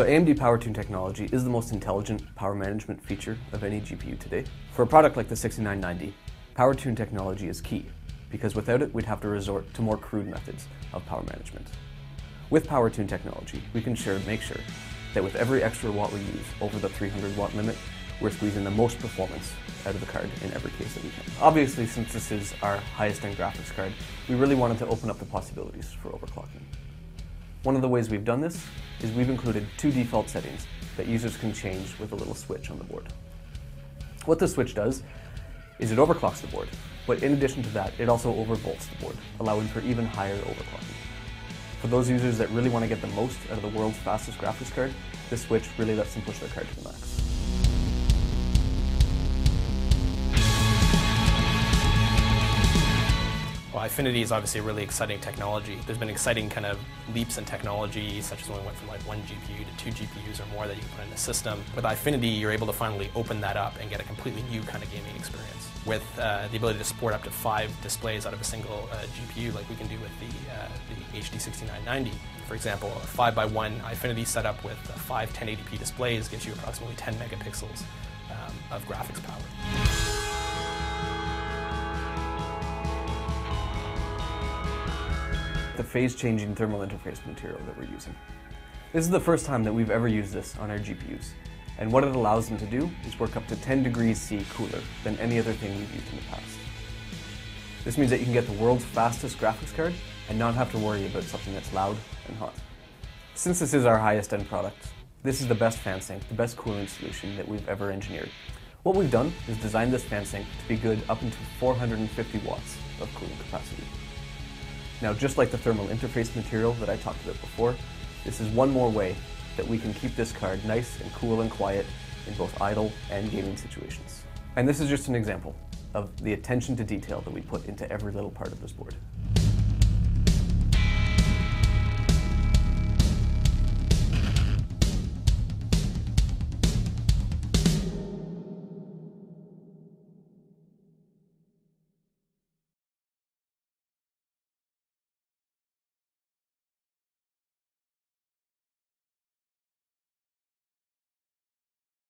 So AMD PowerTune technology is the most intelligent power management feature of any GPU today. For a product like the 6990, PowerTune technology is key, because without it, we'd have to resort to more crude methods of power management. With PowerTune technology, we can make sure that with every extra watt we use over the 300 watt limit, we're squeezing the most performance out of the card in every case that we can. Obviously, since this is our highest end graphics card, we really wanted to open up the possibilities for overclocking. One of the ways we've done this is we've included two default settings that users can change with a little switch on the board. What this switch does is it overclocks the board, but in addition to that, it also overvolts the board, allowing for even higher overclocking. For those users that really want to get the most out of the world's fastest graphics card, this switch really lets them push their card to the max. Well, Eyefinity is obviously a really exciting technology. There's been exciting kind of leaps in technology, such as when we went from like one GPU to two GPUs or more that you can put in a system. With Eyefinity, you're able to finally open that up and get a completely new kind of gaming experience. With uh, the ability to support up to five displays out of a single uh, GPU, like we can do with the, uh, the HD 6990. For example, a 5 by one Eyefinity setup with five 1080p displays gives you approximately 10 megapixels um, of graphics power. The phase-changing thermal interface material that we're using. This is the first time that we've ever used this on our GPUs, and what it allows them to do is work up to 10 degrees C cooler than any other thing we've used in the past. This means that you can get the world's fastest graphics card and not have to worry about something that's loud and hot. Since this is our highest end product, this is the best fan sink, the best cooling solution that we've ever engineered. What we've done is designed this fan sink to be good up into 450 watts of cooling capacity. Now, just like the thermal interface material that I talked about before, this is one more way that we can keep this card nice and cool and quiet in both idle and gaming situations. And this is just an example of the attention to detail that we put into every little part of this board.